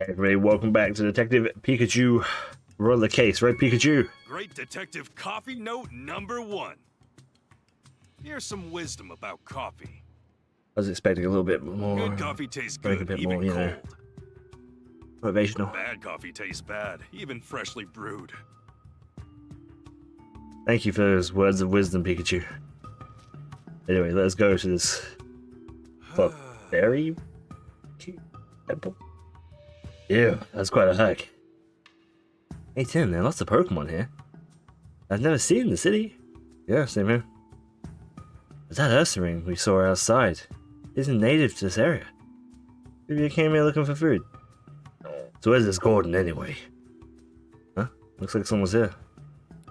everybody, welcome back to Detective Pikachu. We're the case, right, Pikachu? Great Detective Coffee Note number one. Here's some wisdom about coffee. I was expecting a little bit more. Good coffee tastes Break a good, bit even more, you cold. know. Motivational. Bad coffee tastes bad, even freshly brewed. Thank you for those words of wisdom, Pikachu. Anyway, let's go to this what, berry temple. Ew, that's quite a hike. Hey Tim, there are lots of Pokemon here. I've never seen the city. Yeah, same here. But that Ursaring we saw outside isn't native to this area. Maybe it came here looking for food. So where's this Gordon anyway? Huh? Looks like someone's here.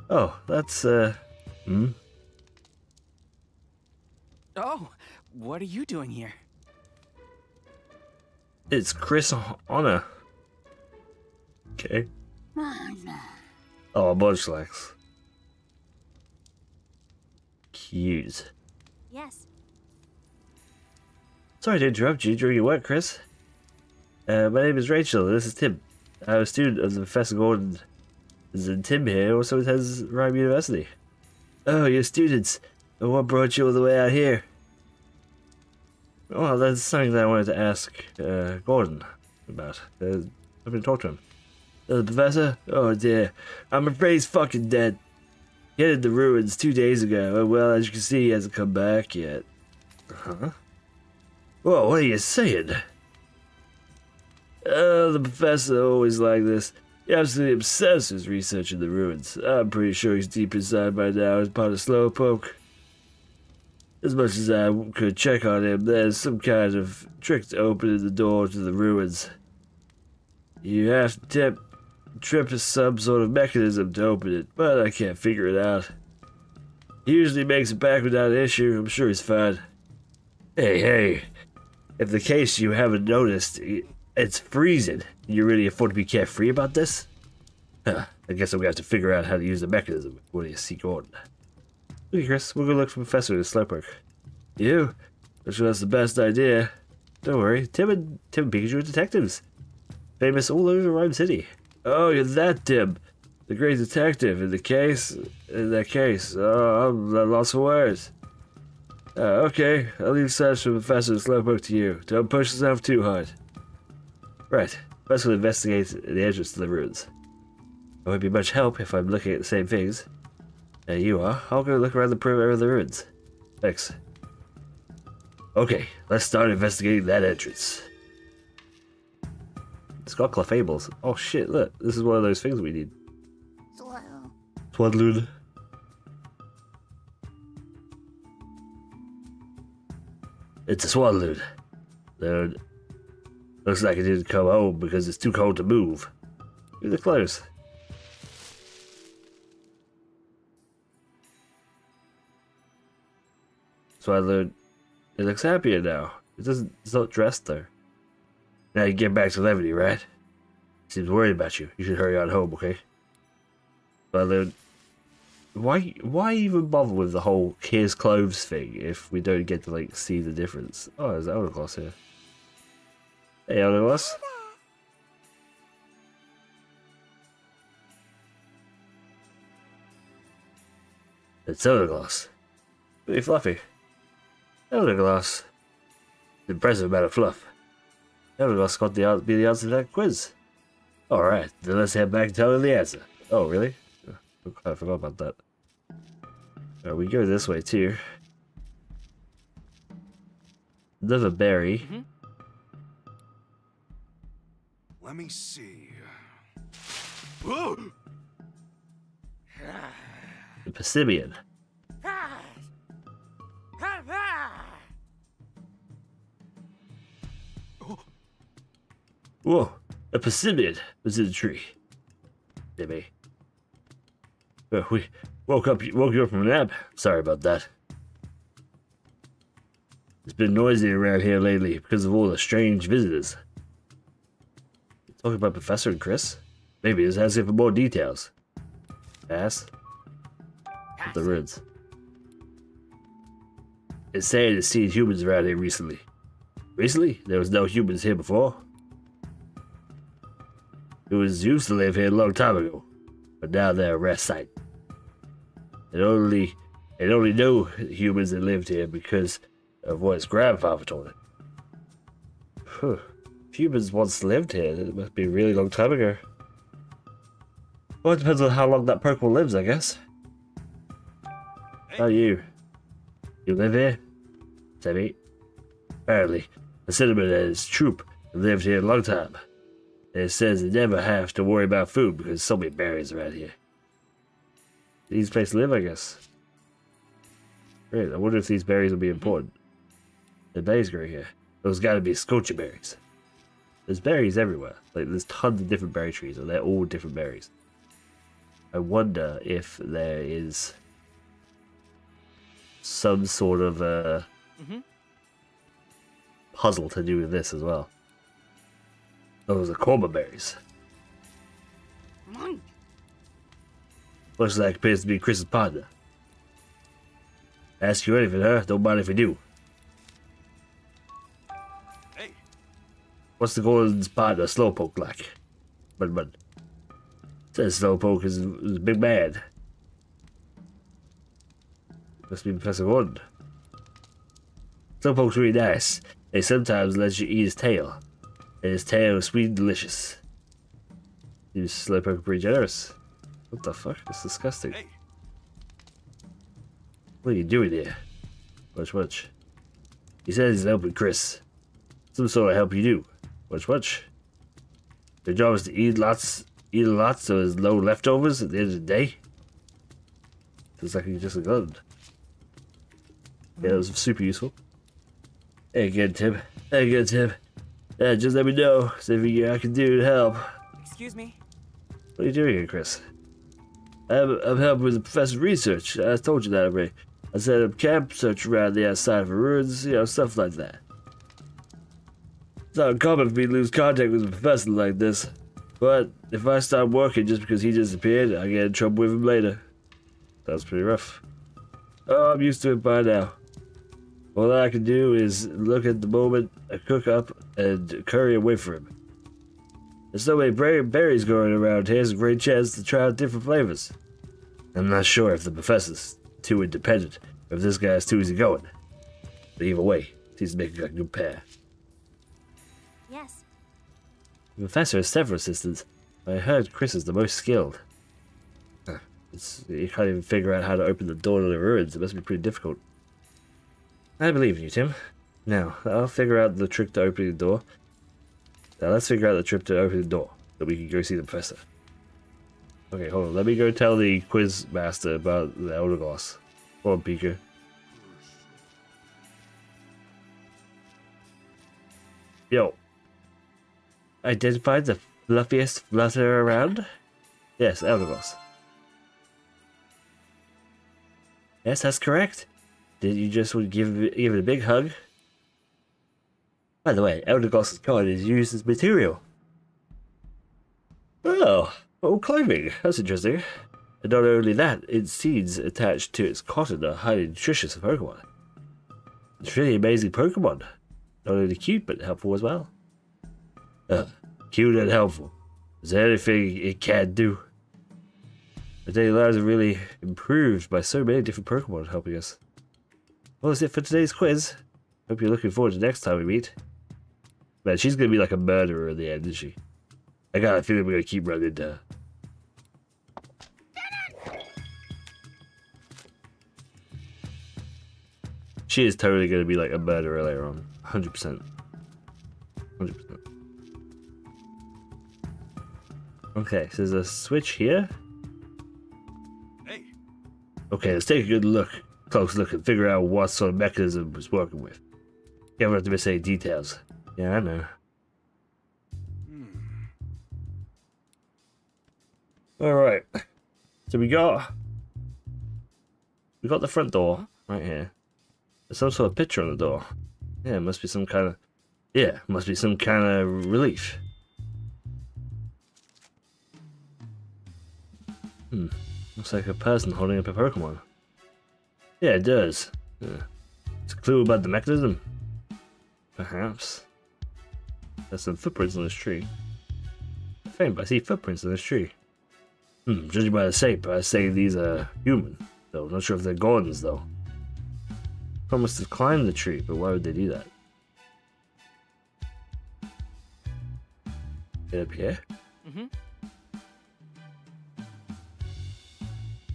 Oh, that's uh hmm? Oh, what are you doing here? It's Chris Honor. Okay. Oh, Munchlax. Cute. Yes. Sorry to interrupt you during your work, Chris. Uh, my name is Rachel. This is Tim. I'm a student of the Professor Gordon. And Tim here also attends Ryme University. Oh, you're students. And what brought you all the way out here? Well, that's something that I wanted to ask uh, Gordon about. Uh, I've been talking to him. Uh, the professor? Oh dear. I'm afraid he's fucking dead. He headed the ruins two days ago. Well, as you can see, he hasn't come back yet. Huh? Whoa, what are you saying? Oh, the professor always like this. He absolutely obsessed with researching the ruins. I'm pretty sure he's deep inside by now as part of Slowpoke. As much as I could check on him, there's some kind of trick to opening the door to the ruins. You have to tip, trip is some sort of mechanism to open it, but I can't figure it out. He usually makes it back without an issue. I'm sure he's fine. Hey, hey. If the case you haven't noticed, it's freezing. You really afford to be carefree about this? Huh, I guess I'm gonna have to figure out how to use the mechanism when you see Gordon. Okay, Chris, we'll go look for Professor to Slowpoke. You? I'm sure that's the best idea. Don't worry, Tim and Tim and Pikachu are detectives. Famous all over Ryme City. Oh, you're that Tim. The great detective in the case in that case. Oh, I'm at lost for words. Uh, okay, I'll leave search for Professor Slowpoke to you. Don't push yourself too hard. Right, first we'll investigate the entrance to the ruins. It won't be much help if I'm looking at the same things. There you are. I'll go look around the perimeter of the ruins. Thanks. Okay, let's start investigating that entrance. It's got Clefables. Oh shit, look. This is one of those things we need. Swadloon. It's a. Dude. Looks like it didn't come home because it's too cold to move. Look at the clothes. Swadloon. It looks happier now. It doesn't. It's not dressed though. Now you get back to Leavanny, right? Seems worried about you. You should hurry on home, okay? Swadloon. Why? Why even bother with the whole here's clothes thing if we don't get to like see the difference? Oh, there's Eldegoss here. Hey, Eldegoss. It's Eldegoss. Pretty fluffy. Eldegoss. Impressive amount of fluff. Eldegoss got the be the answer to that quiz. Alright, then let's head back and tell her the answer. Oh, really? Oh, I forgot about that. Alright, we go this way too. Another berry. Mm-hmm. Let me see. Whoa! The Passimian. Whoa, a Passimian was in the tree. Maybe. Uh, we woke up woke you up from a nap. Sorry about that. It's been noisy around here lately because of all the strange visitors. Talking about Professor and Chris? Maybe he's asking for more details. Pass. The ruins. It's saying it's seen humans around here recently. Recently? There was no humans here before. Who was used to live here a long time ago, but now they're a rest site. It only it only knew humans that lived here because of what his grandfather told it. If humans once lived here, it must be a really long time ago. Well, it depends on how long that Pokemon lives, I guess. How you? You live here? Timmy? Apparently, the Cinnamon and his troop lived here a long time. It says they never have to worry about food because so many berries around here. These places live, I guess. Great, I wonder if these berries will be important. The berries grow here. Those gotta be scorcher berries. There's berries everywhere. Like, there's tons of different berry trees, and they're all different berries. I wonder if there is some sort of uh, Mhm. puzzle to do with this as well. Those are korma berries. Looks mm. like appears to be Chris's partner. Ask you anything, huh? Don't mind if you do. Hey, What's the Gordon's partner Slowpoke like? But but says Slowpoke is, is a big man. Must be Professor Gordon. Slowpoke's really nice. They sometimes let you eat his tail. And his tail is sweet and delicious. Seems Slowpoke pretty generous. What the fuck? It's disgusting. hey, What are you doing here? Watch, watch. He says he's helping Chris. Some sort of help you do. Watch, watch. Their job is to eat lots, eat a lot so there's no leftovers at the end of the day. Feels like he's just a gun. Yeah, that was super useful. Hey again, Tim. Hey again, Tim. Yeah, just let me know. See if anything I can do to help. Excuse me. What are you doing here, Chris? I'm, I'm helping with the professor's research. I told you that already. I set up camp, search around the outside for ruins, you know, stuff like that. It's not uncommon for me to lose contact with a professor like this. But if I stop working just because he disappeared, I get in trouble with him later. That's pretty rough. Oh, I'm used to it by now. All I can do is look at the moment, I cook up, and curry away from him. There's so many ber- berries growing around here, it's a great chance to try out different flavors. I'm not sure if the professor's too independent, or if this guy's too easygoing. But either way, he's making a good pair. Yes. The professor has several assistants, but I heard Chris is the most skilled. Huh, It's, you can't even figure out how to open the door to the ruins. It must be pretty difficult. I believe in you, Tim. Now, I'll figure out the trick to opening the door. Now, let's figure out the trick to open the door, so we can go see the professor. Okay, hold on. Let me go tell the quiz master about the Eldegoss. Come on, Pika. Yo. Identified the fluffiest flutter around? Yes, Eldegoss. Yes, that's correct. Did you just would give give it a big hug? By the way, Eldegoss's card is used as material. Oh, oh, climbing. That's interesting. And not only that, its seeds attached to its cotton are highly nutritious for Pokemon. It's really amazing Pokemon. Not only cute, but helpful as well. Uh, cute and helpful. Is there anything it can do? The daily lives are really improved by so many different Pokemon helping us. Well, that's it for today's quiz. Hope you're looking forward to next time we meet. Man, she's gonna be like a murderer in the end, isn't she? I got a feeling we're gonna keep running into her. She is totally gonna be like a murderer later on. 100%. 100%. Okay, so there's a switch here. hey, Okay, let's take a good look, close look, and figure out what sort of mechanism it's working with. You don't have to miss any details. Yeah, I know. All right. So we got we got the front door right here. There's some sort of picture on the door. Yeah, it must be some kind of yeah, must be some kind of relief. Hmm. Looks like a person holding up a Pokemon. Yeah, it does. Yeah. It's a clue about the mechanism. Perhaps. There's some footprints on this tree. faint, but I see footprints on this tree. Hmm, judging by the shape, I say these are human. Though, not sure if they're Gordons, though. Someone must have climbed the tree, but why would they do that? Get up here? Mm-hmm.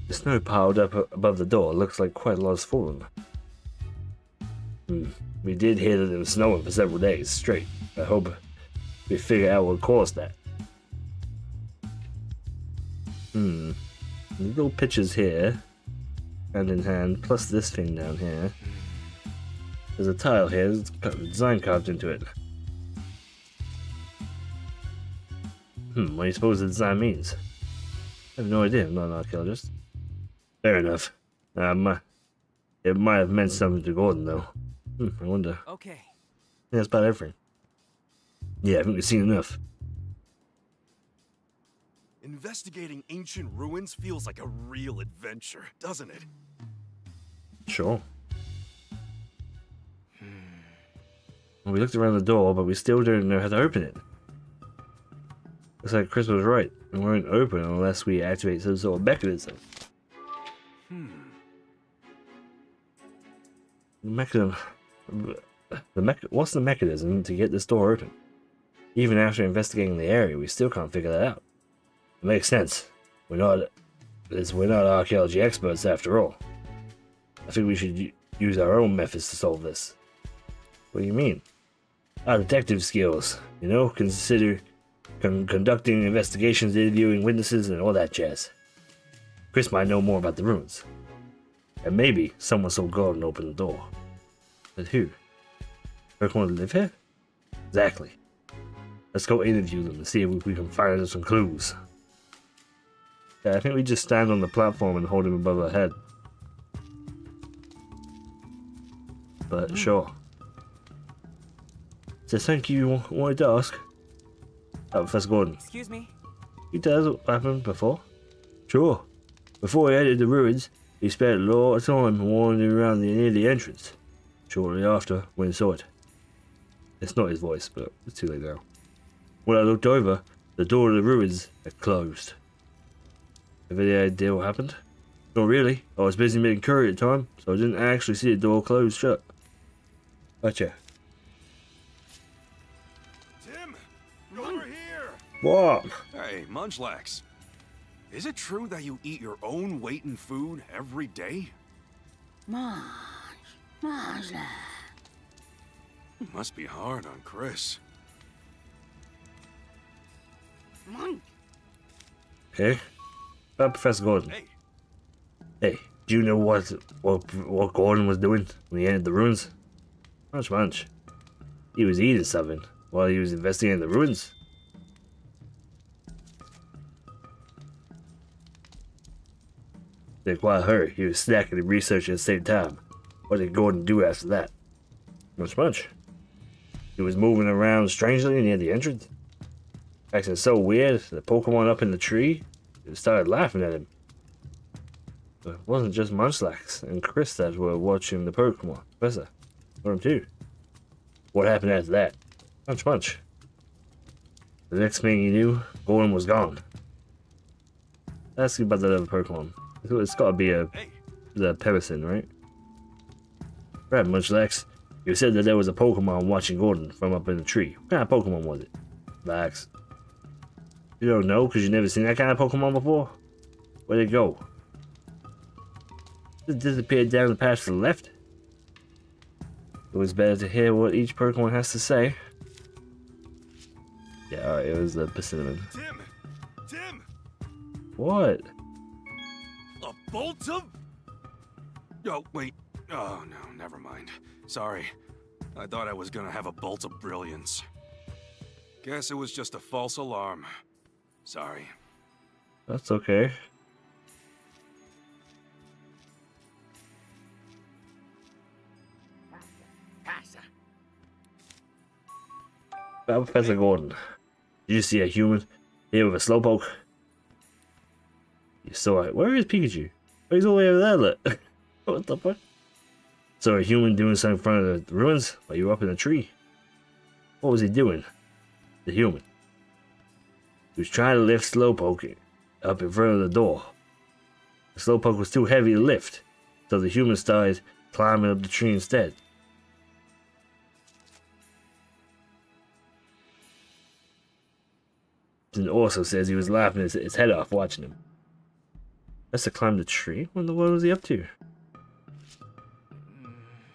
The snow piled up above the door looks like quite a lot has fallen. Hmm. We did hear that it was snowing for several days straight. I hope we figure out what caused that. Hmm. Little pictures here, hand in hand, plus this thing down here. There's a tile here, there's a design carved into it. Hmm, what do you suppose the design means? I have no idea, I'm not an archaeologist. Fair enough. Um, it might have meant something to Gordon, though. Hmm, I wonder. Okay. Yeah, that's about everything. Yeah, I think we've seen enough. Investigating ancient ruins feels like a real adventure, doesn't it? Sure. Well, we looked around the door, but we still don't know how to open it. Looks like Chris was right. It won't open unless we activate some sort of mechanism. Mechanism. The mech. What's the mechanism to get this door open? Even after investigating the area, we still can't figure that out. It makes sense. We're not. We're not archaeology experts after all. I think we should use our own methods to solve this. What do you mean? Our detective skills, you know, consider con- conducting investigations, interviewing witnesses, and all that jazz. Chris might know more about the ruins. And maybe someone saw Gordon open the door. But who? Pokemon to live here? Exactly. Let's go interview them and see if we can find some clues. Yeah, I think we just stand on the platform and hold him above our head. But hmm. sure. So thank you wa- wanted to ask. Oh, Professor Gordon. Excuse me. He tells what happened before? Sure. Before he entered the ruins, he spent a lot of time wandering around near the entrance. Shortly after, when he saw it. It's not his voice, but it's too late now. When I looked over, the door of the ruins had closed. Have any idea what happened? Not really. I was busy making curry at the time, so I didn't actually see the door closed shut. Gotcha. Tim! Over here! What? Hey, Munchlax. Is it true that you eat your own weight in food every day? Mange, mange là. Must be hard on Chris. Monk. Hey? Uh, Professor Gordon. Hey, Hey, do you know what what what Gordon was doing when he entered the ruins? Much munch. He was eating something while he was investigating the ruins. Like while her, he was snacking and researching at the same time. What did Gordon do after that? Much munch. He was moving around strangely near the entrance. Acting so weird, the Pokemon up in the tree started laughing at him. But it wasn't just Munchlax and Chris that were watching the Pokemon. Professor, him too. What happened after that? Munch Munch. The next thing you knew, Gordon was gone. Ask you about that other Pokemon. It's- It's gotta be a the Passimian, right? Right, Munchlax. You said that there was a Pokemon watching Gordon from up in the tree. What kind of Pokemon was it? Lax. You don't know because you never seen that kind of Pokemon before? Where'd it go? It disappeared down the path to the left. It was better to hear what each Pokemon has to say. Yeah, alright, it was the Passimian. Tim! Tim! What? A bolt of. Oh, wait. Oh, no, never mind. Sorry. I thought I was gonna have a bolt of brilliance. Guess it was just a false alarm. Sorry. That's okay. Passa. About Professor Gordon. Did you see a human here with a slowpoke? You saw it. Where is Pikachu? He's all the way over there, look. what the fuck? So a human doing something in front of the ruins while you up in a tree? What was he doing? The human. He was trying to lift Slowpoke up in front of the door. The Slowpoke was too heavy to lift, so the human started climbing up the tree instead. And also says he was laughing his, his head off watching him. That's to climb the tree? What in the world was he up to?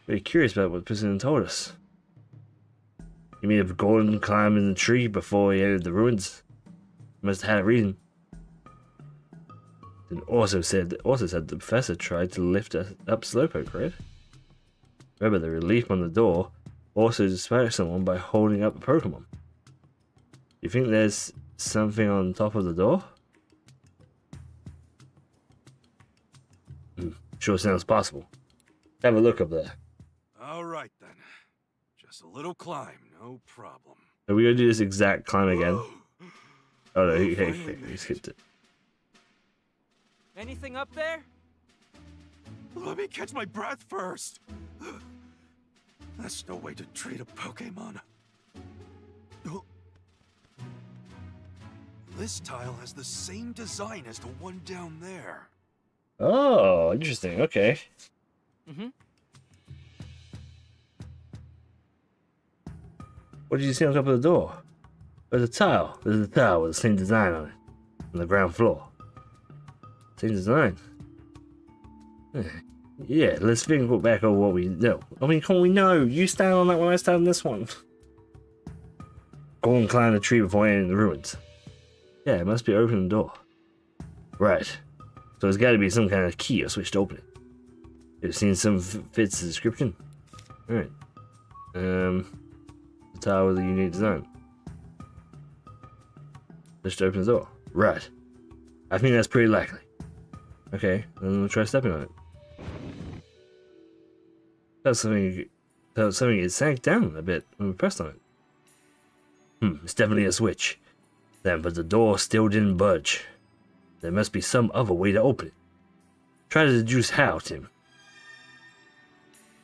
Very curious about what president told us. You mean if Gordon climbed in the tree before he entered the ruins? He must have had a reason. And also said also said the professor tried to lift us up Slowpoke, right? Remember the relief on the door also dispatched someone by holding up a Pokemon. You think there's something on top of the door? Sure sounds possible. Have a look up there. All right then. Just a little climb, no problem. Are we gonna do this exact climb again? Oh no, he, he, he, he it. skipped it. Anything up there? Let me catch my breath first. That's no way to treat a Pokemon. This tile has the same design as the one down there. Oh, interesting. Okay. Mm-hmm. What did you see on top of the door? There's a tile. There's a tile with the same design on it. On the ground floor. Same design. Yeah, let's think back over what we know. I mean, come on, we know. You stand on that one, I stand on this one. Go and climb the tree before entering the ruins. Yeah, it must be opening the door. Right. So there's got to be some kind of key or switch to open it. You've seen some fits the description. Alright. Um, the tower with a unique design. Just to open the door. Right. I think that's pretty likely. Okay, then we'll try stepping on it. That's something. That's something it sank down a bit when we pressed on it. Hmm, it's definitely a switch. Then, but the door still didn't budge. There must be some other way to open it. Try to deduce how, Tim.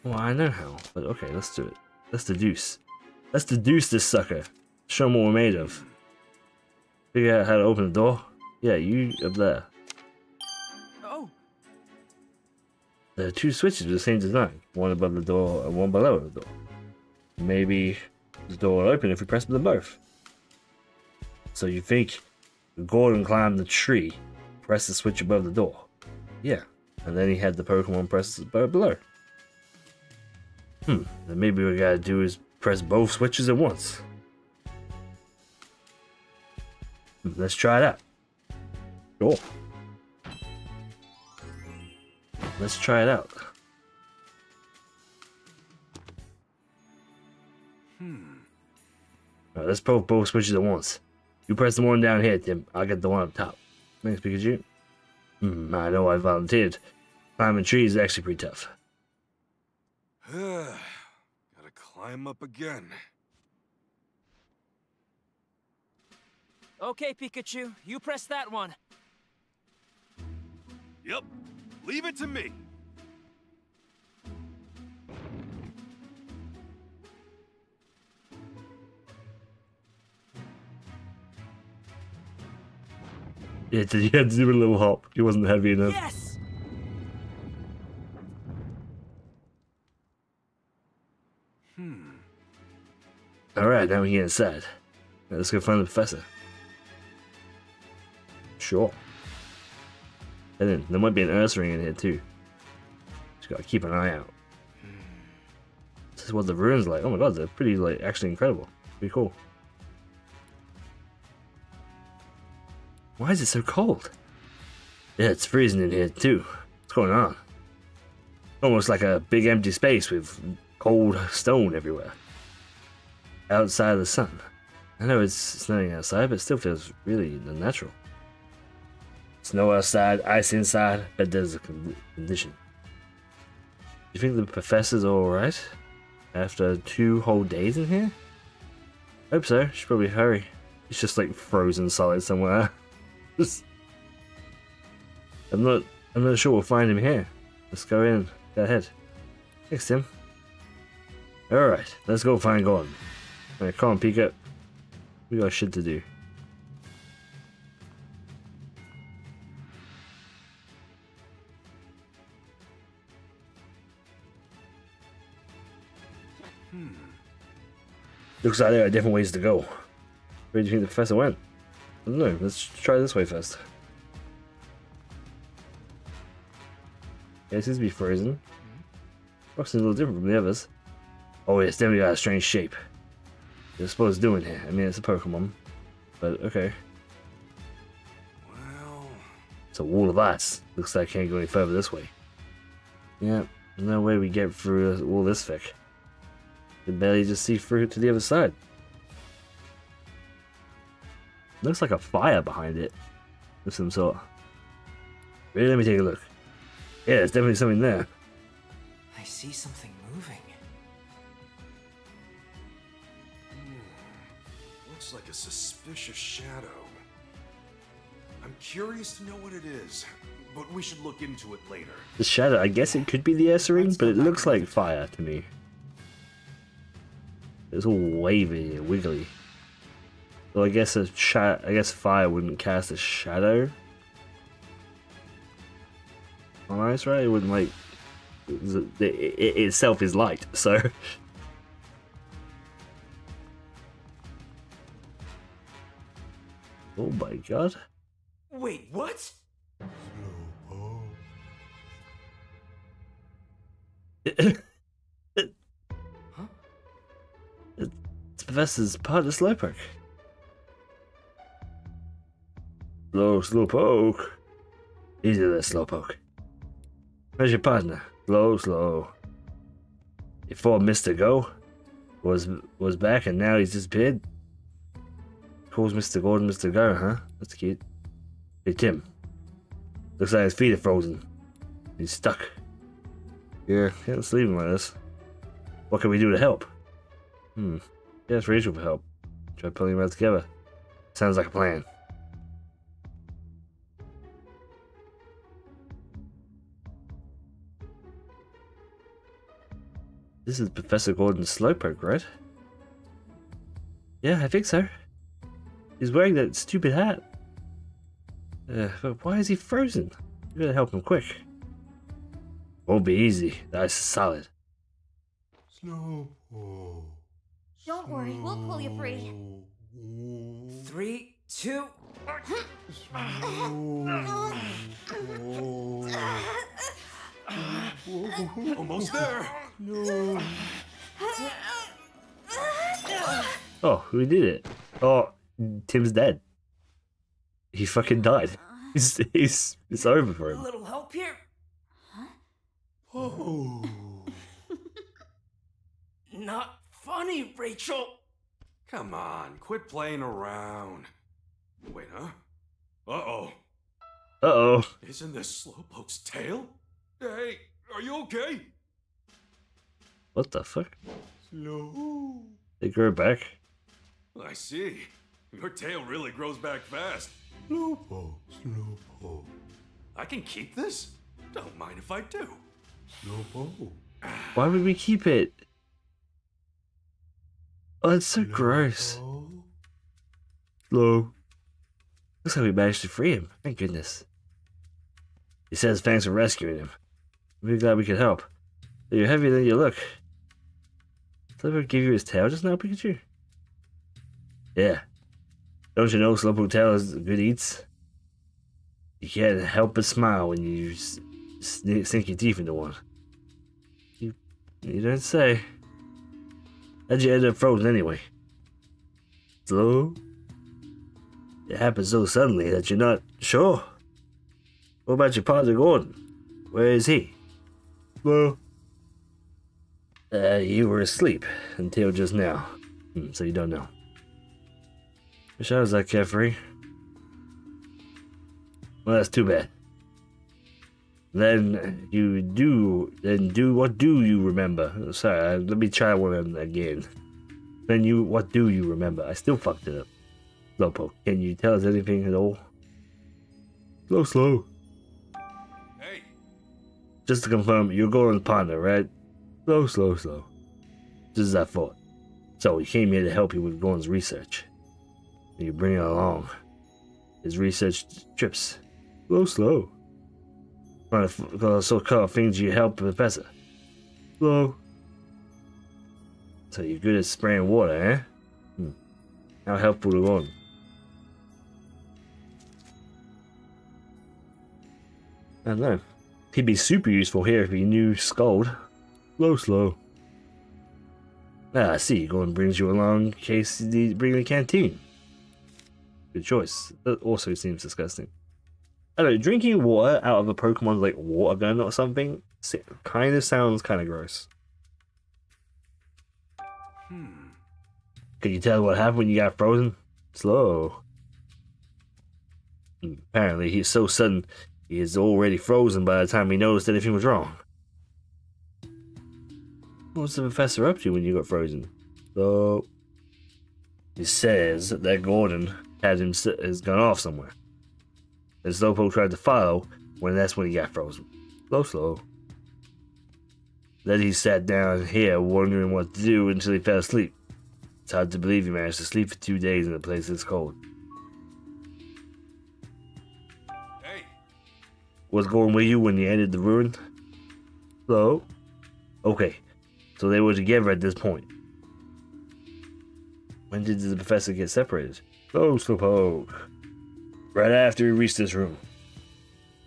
Well, I know how, but okay, let's do it. Let's deduce. Let's deduce this sucker. Show 'em what we're made of. Figure out how to open the door? Yeah, you up there. Oh, There are two switches with the same design. One above the door and one below the door. Maybe the door will open if we press them both. So you think Gordon climbed the tree, pressed the switch above the door? Yeah. And then he had the Pokemon press below. Hmm, then maybe what we gotta do is press both switches at once. Hmm, Let's try that. Sure. Let's try it out. Hmm. Alright, let's press both switches at once. You press the one down here, Tim. I'll get the one up top. Thanks, Pikachu. Hmm, I know I volunteered. Climbing trees is actually pretty tough. Gotta climb up again. okay, Pikachu. You press that one. Yep. Leave it to me. Yeah, he had to do a little hop. He wasn't heavy enough. Yes. Hmm. Alright, now we get inside. Now let's go find the professor. Sure. And then there might be an Ursaring in here too. Just gotta keep an eye out. This is what the ruins like. Oh my god, they're pretty like actually incredible. Pretty cool. Why is it so cold? Yeah, it's freezing in here too. What's going on? Almost like a big empty space with cold stone everywhere. Outside of the sun. I know it's snowing outside, but it still feels really unnatural. Snow outside, ice inside, but there's a con- condition. You think the professor's alright? After two whole days in here? Hope so. Should probably hurry. It's just like frozen solid somewhere. I'm not I'm not sure we'll find him here. Let's go in Go ahead. Thanks, Tim. Alright, let's go find Gordon. Alright, come on, Pika. We got shit to do. Hmm. Looks like there are different ways to go. Where do you think the professor went? I. Let's try this way first. Yeah, it seems to be frozen. Mm-hmm. Looks a little different from the others. Oh, it's definitely got a strange shape. What supposed to doing here? I mean, it's a Pokemon. But, okay. Well, It's a wall of ice. Looks like I can't go any further this way. Yeah, no way we get through all this thick. Can barely just see through to the other side. Looks like a fire behind it. Of some sort. Really, let me take a look. Yeah, there's definitely something there. I see something moving. Hmm, looks like a suspicious shadow. I'm curious to know what it is, but we should look into it later. The shadow, I guess it could be the Ursaring, but it looks like fire to me. It's all wavy and wiggly. So I guess a sha- I guess fire wouldn't cast a shadow. On ice, right? It wouldn't like. It, it, it itself is light, so. Oh my god. Wait, what? It's Professor's part of Slowpoke. Slow, Slowpoke. Easy there, Slowpoke. Where's your partner? Slow, slow. Before Mr. Go was was back and now he's disappeared. Calls Mr. Gordon Mr. Go, huh? That's cute. Hey Tim. Looks like his feet are frozen. He's stuck. Yeah, can't just leave him like this. What can we do to help? Hmm. Yeah, ask Rachel for help. Try pulling him out together. Sounds like a plan. This is Professor Gordon's Slowpoke, right? Yeah, I think so. He's wearing that stupid hat. Uh, but why is he frozen? You gotta help him quick. Won't be easy. That's solid. Snow. Don't worry, we'll pull you free. Three, two. Almost there. Oh, we did it. Oh, Tim's dead. He fucking died. He's, he's, it's over for him. A him. little help here? Oh. Not funny, Rachel. Come on, quit playing around. Wait, huh? Uh-oh. Uh oh. Isn't this Slowpoke's tail? Hey, are you okay? What the fuck? Slow. They grow back. I see. Your tail really grows back fast. Slowpoke, Slowpoke. I can keep this? Don't mind if I do. Slowpoke. Why would we keep it? Oh, it's so gross. Slow. Looks like we managed to free him. Thank goodness. He says thanks for rescuing him. We're glad we could help. You're heavier than you look. Slowpoke give you his tail just now, Pikachu? Yeah. Don't you know Slowpoke tail is good eats? You can't help but smile when you sink your teeth into one. You, you don't say. How'd you end up frozen anyway? Slow? It happened so suddenly that you're not sure. What about your partner Gordon? Where is he? Well, uh, you were asleep until just now, Hmm, so you don't know. Wish I was that carefree. Well, that's too bad. Then you do. Then do what do you remember? Sorry, uh, let me try one again. Then you, what do you remember? I still fucked it up. Slowpoke, can you tell us anything at all? Slow, slow. Hey, Just to confirm, you're going to partner, right? Slow, slow, slow. This is our fault. So we came here to help you with Gordon's research. And you bring it along. His research trips. Slow, slow. Trying to f- uh, so called things you help the professor. Slow. So you're good at spraying water, eh? Hmm. How helpful to Gordon. I don't know. He'd be super useful here if he knew Scald. Slow, slow. Ah, I see. Gordon brings you along in case you need to bring the canteen. Good choice. That also seems disgusting. I don't know, drinking water out of a Pokemon's like water gun or something kind of sounds kind of gross. Hmm. Could you tell what happened when you got frozen? Slow. Apparently, he's so sudden, he is already frozen by the time he noticed anything was wrong. What's the professor up to when you got frozen? So, he says that Gordon had him has gone off somewhere. And Slowpoke tried to follow when that's when he got frozen. Slow, slow. Then he sat down here wondering what to do until he fell asleep. It's hard to believe he managed to sleep for two days in a place this cold. Hey, Was going with you when you entered the ruin? So? Okay, so they were together at this point. When did the professor get separated? Slowpoke. Right after he reached this room.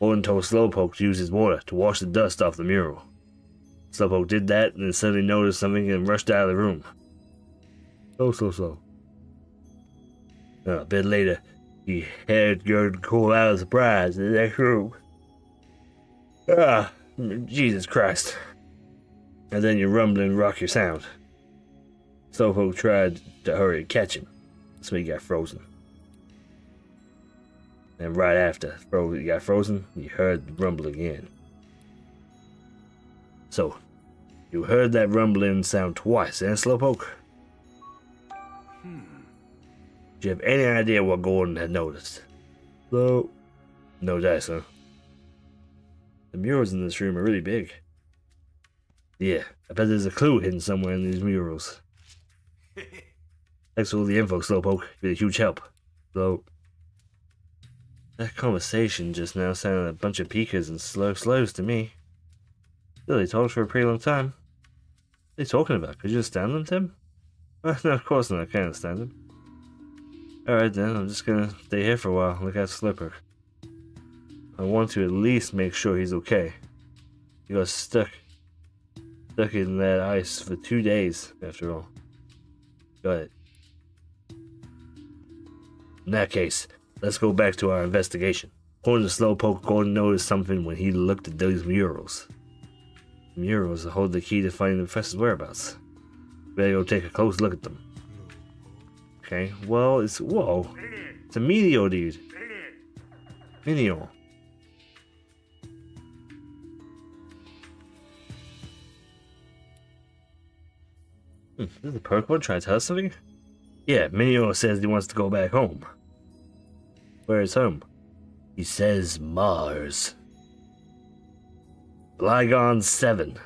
Gordon told Slowpoke to use his water to wash the dust off the mural. Slowpoke did that and then suddenly noticed something and rushed out of the room. Slow, slow, slow. Uh, a bit later, he heard Gordon call out of surprise in the next room. Ah, Jesus Christ. And then you rumble and rock sound. Slowpoke tried to hurry and catch him, so he got frozen. And right after he got frozen, you heard the rumbling again. So, you heard that rumbling sound twice, eh, Slowpoke? hmm. Do you have any idea what Gordon had noticed? No. No dice, huh? The murals in this room are really big. Yeah, I bet there's a clue hidden somewhere in these murals. Thanks for all the info, Slowpoke. You've been a huge help. Though, that conversation just now sounded like a bunch of peekers and slow slows to me. Still, they talked for a pretty long time. What are they talking about? Could you understand them, Tim? Uh, no, of course not. I can't understand them. Alright then, I'm just gonna stay here for a while, look at Slipper. I want to at least make sure he's okay. He got stuck stuck in that ice for two days, after all. Got it. In that case, let's go back to our investigation. According to Slowpoke, Gordon noticed something when he looked at those murals. murals hold the key to finding the professor's whereabouts. Better go take a close look at them. Okay, well, it's. Whoa. It's a meteor, dude. Meteor. Hmm, is the Pokemon trying to tell us something? Yeah, Minior says he wants to go back home. Where is home? He says Mars. Flygon 7.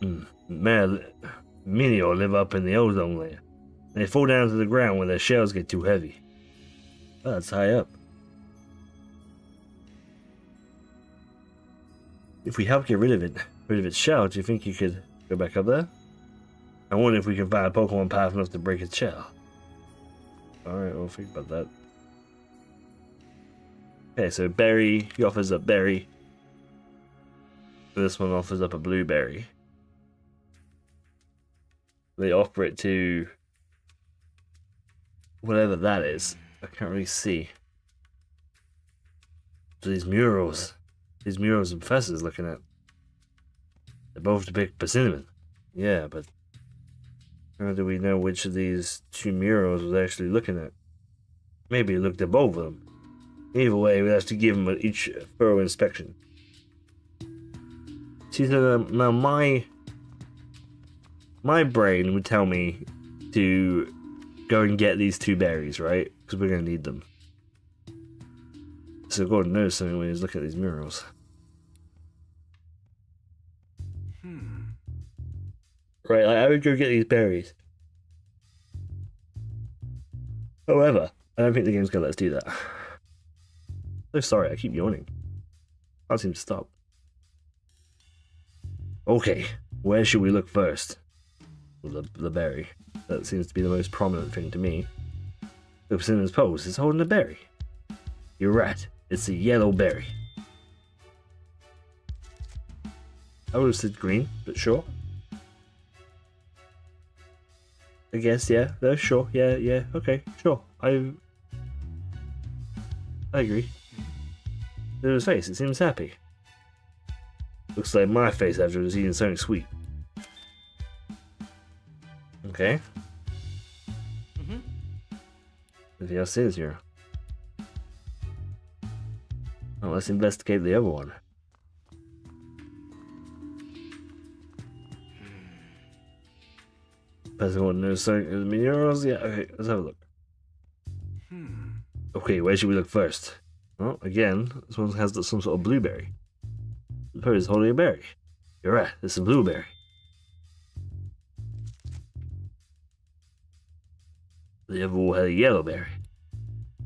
Hmm, man, Minior live up in the ozone layer. They fall down to the ground when their shells get too heavy. Oh, that's high up. If we help get rid of it, rid of its shell, do you think you could go back up there? I wonder if we can find a Pokemon path enough to break its shell. Alright, we'll think about that. Okay, so berry, he offers up berry. This one offers up a blueberry. They offer it to whatever that is. I can't really see. These murals, these murals and professor's looking at. They're both depict Passimian. Yeah, but how do we know which of these two murals was actually looking at? Maybe he looked at both of them. Either way, we have to give them each thorough inspection. See, so now my my brain would tell me to go and get these two berries, right? Because we're gonna need them. So Gordon knows something when he's looking at these murals. Right, like, I would go get these berries. However, I don't think the game's gonna let us do that. So sorry, I keep yawning. Can't seem to stop. Okay, where should we look first? the, the berry. That seems to be the most prominent thing to me. The Passimian's pose is holding a berry. You're right, it's a yellow berry. I would have said green, but sure. I guess, yeah, no, sure, yeah, yeah, okay, sure. I I agree. Look at his face, it seems happy. Looks like my face after I was eating something sweet. Okay. Mm-hmm. Anything else is here? Well, let's investigate the other one. Person want to know something in the minerals? Yeah, okay, let's have a look. Hmm. Okay, where should we look first? Well, again, this one has some sort of blueberry. The bird is holding a berry. You're right, this is a blueberry. The other one had a yellow berry.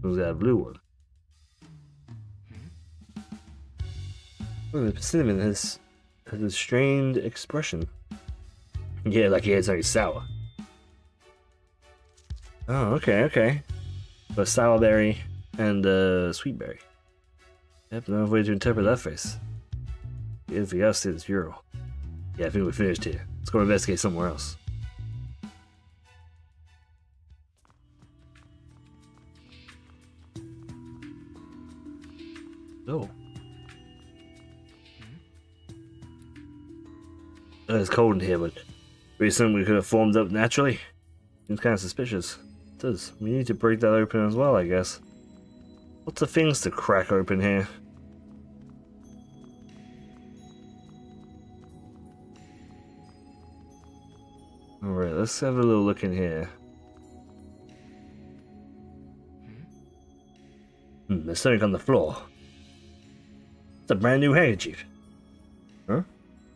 Who's got a blue one? Oh, the cinnamon has, has a strained expression. Yeah, like he had something sour. Oh, okay, okay. Sour berry and a sweet berry. Yep, no way to interpret that face. Anything else is Euro. Yeah, I think we finished here. Let's go investigate somewhere else. Oh. Oh, It's cold in here, but we assume we could have formed up naturally. Seems kind of suspicious. It does. We need to break that open as well, I guess. Lots of things to crack open here. Alright, let's have a little look in here. Hmm, there's something on the floor. It's a brand new handkerchief. Huh?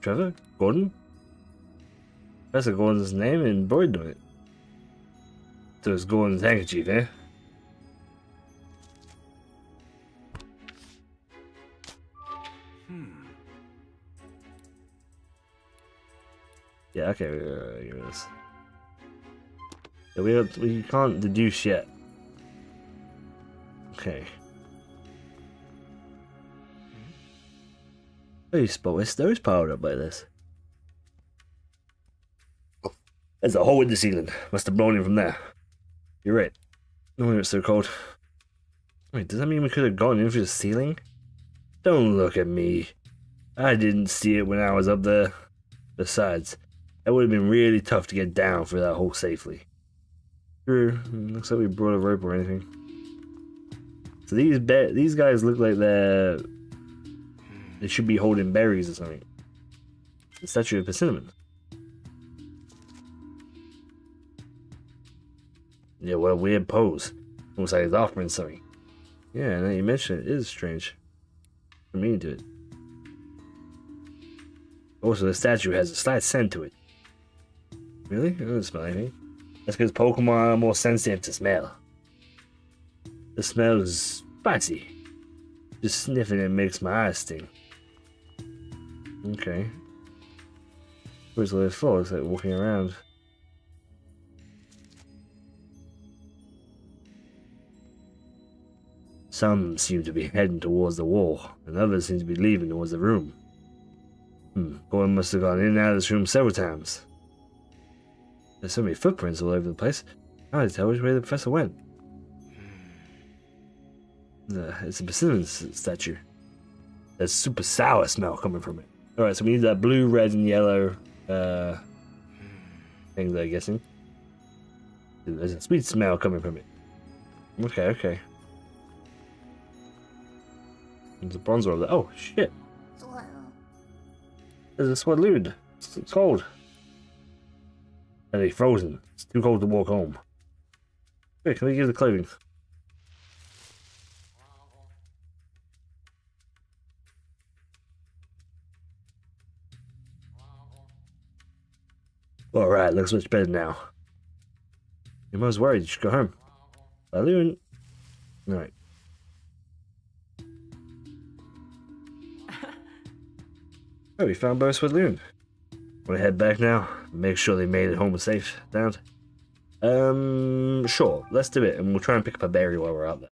Trevor? Gordon? Professor Gordon's name embroidered on it. So it's Gordon's handkerchief, eh? Hmm. Yeah, okay, here it is. Yeah, we, don't, we can't deduce yet. Okay. But we're stores powered up by this. There's a hole in the ceiling. Must have blown in from there. You're right. No wonder it's so cold. Wait, does that mean we could have gone in through the ceiling? Don't look at me. I didn't see it when I was up there. Besides, it would have been really tough to get down through that hole safely. True. Looks like we brought a rope or anything. So these be- these guys look like they're they should be holding berries or something. The statue of Passimian. Yeah, what a weird pose. Almost like he's offering something. Yeah, now you mention it, it is strange. I mean to it. Also, the statue has a slight scent to it. Really? I don't smell anything. That's because Pokemon are more sensitive to smell. The smell is spicy. Just sniffing it makes my eyes sting. Okay. Where's the floor? Looks like walking around. Some seem to be heading towards the wall, and others seem to be leaving towards the room. Hmm, Gordon must have gone in and out of this room several times. There's so many footprints all over the place. How to tell which way the professor went? Uh, it's a s- statue. There's super sour smell coming from it. Alright, so we need that blue, red, and yellow uh, thing they're guessing. There's a sweet smell coming from it. Okay, okay. Bronzor over there. Oh, shit. There's a swadloon. It's, it's cold. And he's frozen. It's too cold to walk home. Hey, can we give the clothing? Alright, looks much better now. Your mom's worried. You should go home. Balloon. Alright. Oh, we found Bo Swadloon. Want to head back now? Make sure they made it home safe, Dad? Um, sure. Let's do it, and we'll try and pick up a berry while we're out there.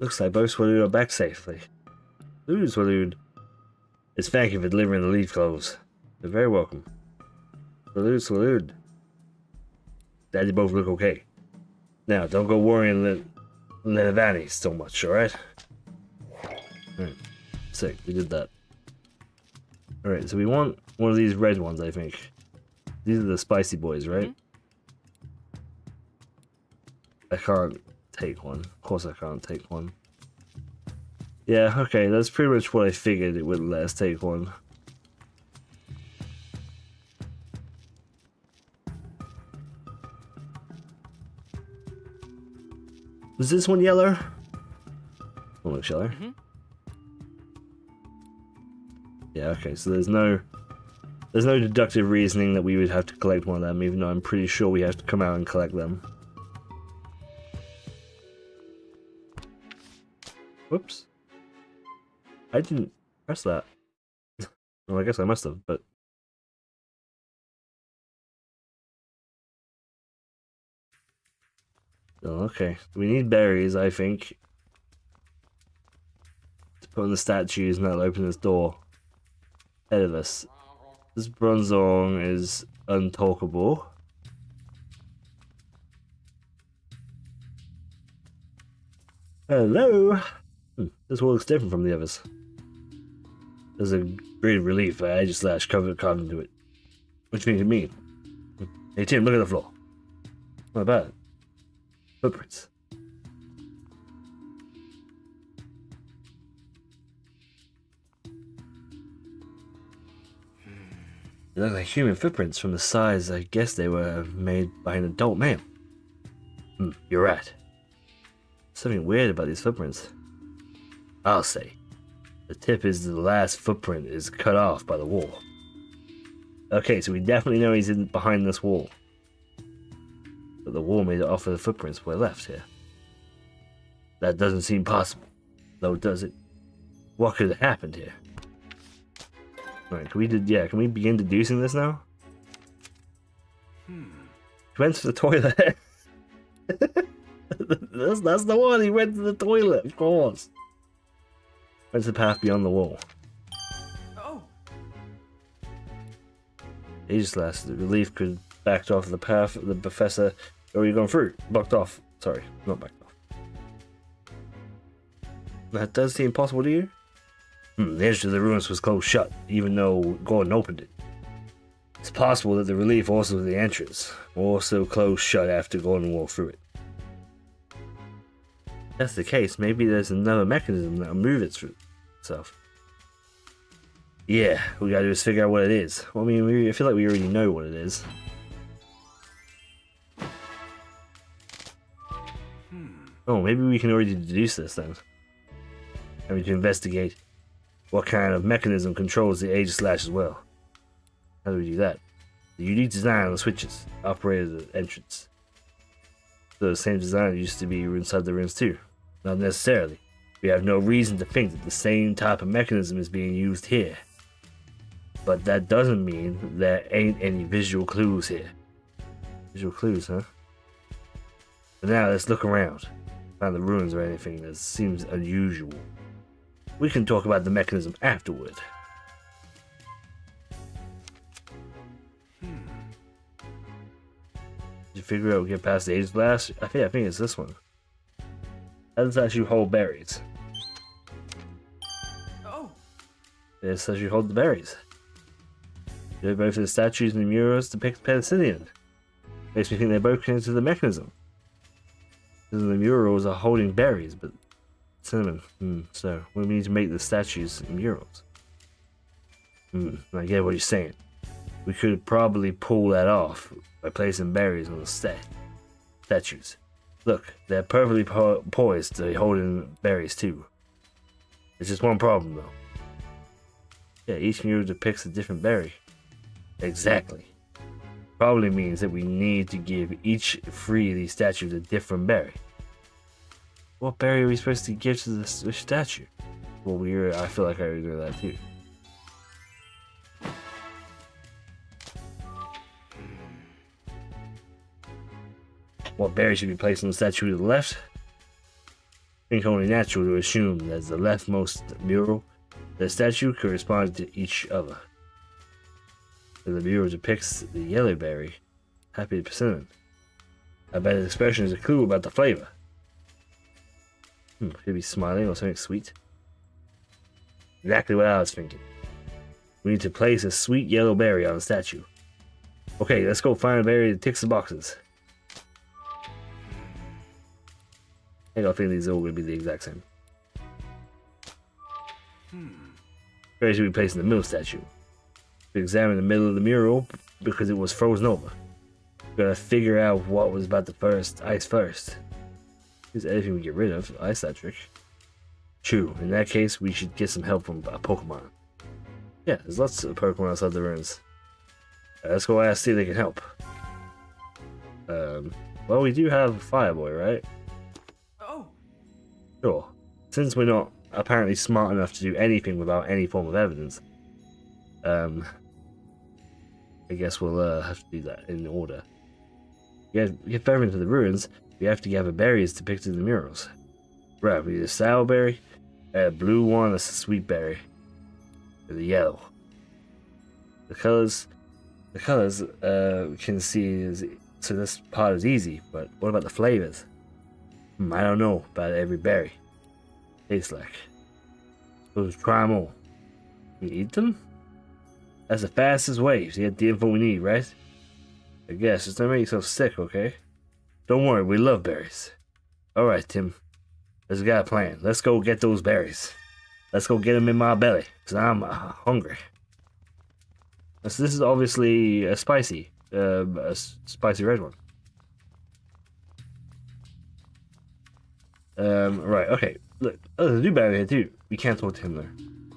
Looks like both Swadloon are back safely. Swadloon. It's thank you for delivering the leaf clothes. You're very welcome. Swadloon, Swadloon. Glad you both look okay. Now, don't go worrying Le Leavanny so much, alright? Alright. Hmm. Sick, we did that. Alright, so we want one of these red ones, I think. These are the spicy boys, right? Mm-hmm. I can't take one. Of course I can't take one. Yeah, okay, that's pretty much what I figured it would let us take one. Was this one yellow? Oh, looks yellow. Mhm. Yeah, okay, so there's no there's no deductive reasoning that we would have to collect one of them, even though I'm pretty sure we have to come out and collect them. Whoops. I didn't press that. well, I guess I must have, but. Oh, okay. We need berries, I think. To put on the statues and that'll open this door. Ahead of us. This Bronzong is untalkable. Hello! Hmm, this wall looks different from the others. There's a great relief I just slash covered carved into it. What do you think it mean? Hmm. Hey Tim, look at the floor. Not bad. Footprints. They look like human footprints from the size I guess they were made by an adult man. Hmm, you're right. Something weird about these footprints. I'll say. The tip is the last footprint is cut off by the wall. Okay, so we definitely know he's in behind this wall. But the wall made it off of the footprints were left here. That doesn't seem possible, though, does it? What could have happened here? Alright, can we did yeah, can we begin deducing this now? Hmm. He went to the toilet. that's, that's the one. He went to the toilet, of course. Went to the path beyond the wall. Oh, Aegis last. The relief could backed off the path. The professor. Where are you going through? Blocked off. Sorry, not backed off. That does seem possible to you? Hmm, the edge of the ruins was closed shut, even though Gordon opened it. It's possible that the relief also was the entrance, also closed shut after Gordon walked through it. If that's the case, maybe there's another mechanism that'll move it through itself. Yeah, we gotta do is figure out what it is. Well, I mean, we, I feel like we already know what it is. Oh, maybe we can already deduce this then. We can investigate what kind of mechanism controls the Aegis Slash as well. How do we do that? The unique design on the switches operated at the entrance. So the same design used to be inside the rooms too. Not necessarily. We have no reason to think that the same type of mechanism is being used here. But that doesn't mean there ain't any visual clues here. Visual clues, huh? But now let's look around. Find the ruins or anything that seems unusual. We can talk about the mechanism afterward. Did you figure out we get past the age Blast? I think I think it's this one. That does you hold berries. oh, It says you hold the berries. Oh. They're both the statues and the murals depict penicillin. Makes me think they're both connected to the mechanism. The murals are holding berries, but cinnamon. Hmm, so we need to make the statues murals. Hmm, I get what you're saying. We could probably pull that off by placing berries on the sta- statues. Look, they're perfectly po- poised to holding berries too. There's just one problem though. Yeah, each mural depicts a different berry. Exactly. Probably means that we need to give each three of these statues a different berry. What berry are we supposed to give to this, this statue? Well, we are, I feel like I already know that too. What berry should be placed on the statue to the left? I think only natural to assume that as the leftmost mural, the statue corresponds to each other. The mural depicts the yellow berry, happy Passimian. I bet his expression is a clue about the flavor. Hmm, could be smiling or something sweet. Exactly what I was thinking. We need to place a sweet yellow berry on the statue. Okay, let's go find a berry that ticks the boxes. I don't think these are all going to be the exact same. Berry should be placed in the middle statue. We examine the middle of the mural because it was frozen over. We gotta figure out what was about the first ice first. Is anything we get rid of, ice that trick. True, in that case, we should get some help from a Pokemon. Yeah, there's lots of Pokemon outside the ruins. Uh, let's go ask, see if they can help. Um, well, we do have Fireboy, right? Oh, Sure. Since we're not apparently smart enough to do anything without any form of evidence, um, I guess we'll uh, have to do that in order. Yeah, get further into the ruins, we have to gather berries depicted in the murals. Right, we need a sour berry, a blue one, that's a sweet berry, and the yellow. The colors, the colors, uh, we can see is so this part is easy. But what about the flavors? Hmm, I don't know about every berry. Tastes like. Let's try them all. You eat them? That's the fastest way to get the info we need, right? I guess. Just don't make yourself sick, okay? Don't worry, we love berries. Alright, Tim. Let's got a plan. Let's go get those berries. Let's go get them in my belly, because I'm uh, hungry. So this is obviously a spicy, uh, a spicy red one. Um, right, okay. Look, oh, there's a new berry here too. We can't talk to him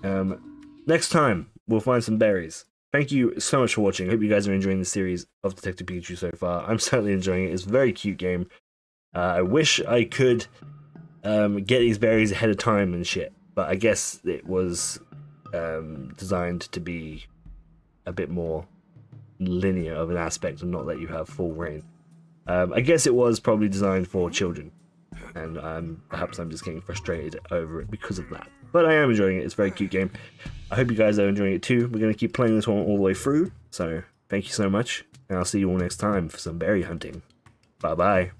though. Um, next time we'll find some berries. Thank you so much for watching. I hope you guys are enjoying the series of Detective Pikachu so far. I'm certainly enjoying it. It's a very cute game. Uh, I wish I could um, get these berries ahead of time and shit, but I guess it was um, designed to be a bit more linear of an aspect and not let you have full reign. Um, I guess it was probably designed for children, and um, perhaps I'm just getting frustrated over it because of that. But I am enjoying it. It's a very cute game. I hope you guys are enjoying it too. We're going to keep playing this one all the way through. So thank you so much, and I'll see you all next time for some berry hunting. Bye bye.